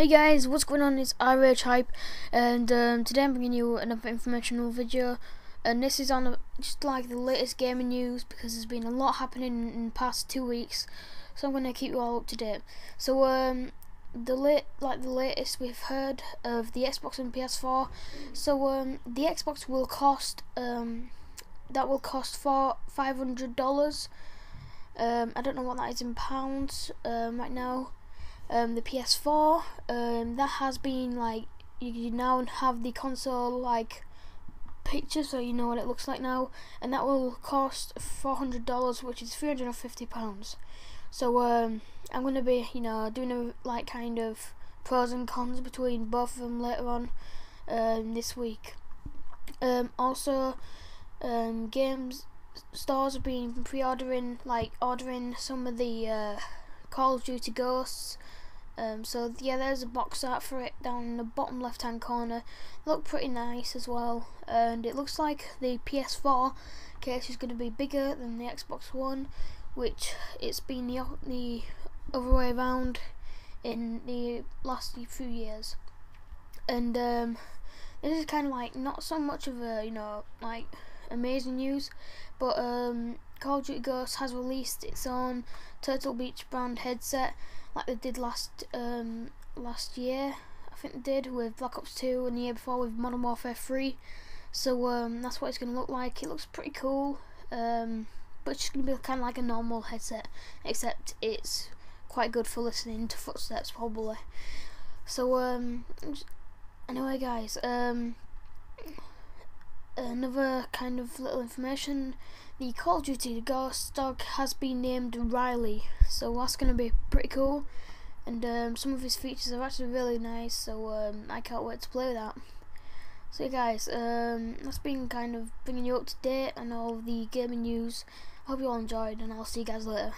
Hey guys, what's going on? It's iRageHype, and um, today I'm bringing you another informational video. And this is on a, just like the latest gaming news because there's been a lot happening in the past two weeks, so I'm gonna keep you all up to date. So um, the late like the latest we've heard of the Xbox and PS4. So um, the Xbox will cost um, that will cost for five hundred dollars. Um, I don't know what that is in pounds um, right now um, the PS4 um, that has been like you, you now have the console like picture so you know what it looks like now and that will cost $400 which is 350 pounds. So um, I'm gonna be you know doing a like kind of pros and cons between both of them later on um, this week. Um, also um, games stores have been pre-ordering like ordering some of the uh, Call of Duty Ghosts um, so yeah, there's a box art for it down in the bottom left hand corner. Look pretty nice as well, and it looks like the PS4 case is going to be bigger than the Xbox One, which it's been the the other way around in the last few years. And um, this is kind of like not so much of a you know like amazing news, but um, Call of Duty Ghosts has released its own Turtle Beach brand headset like they did last um, last year. I think they did with Black Ops 2 and the year before with Modern Warfare 3. So um, that's what it's going to look like. It looks pretty cool, um, but it's going to be kind of like a normal headset, except it's quite good for listening to footsteps probably. So um, anyway, guys, um, another kind of little information. The Call of Duty Ghost dog has been named Riley, so that's going to be pretty cool. And um, some of his features are actually really nice, so um, I can't wait to play with that. So yeah, guys, um, that's been kind of bringing you up to date and all the gaming news. I hope you all enjoyed, and I'll see you guys later.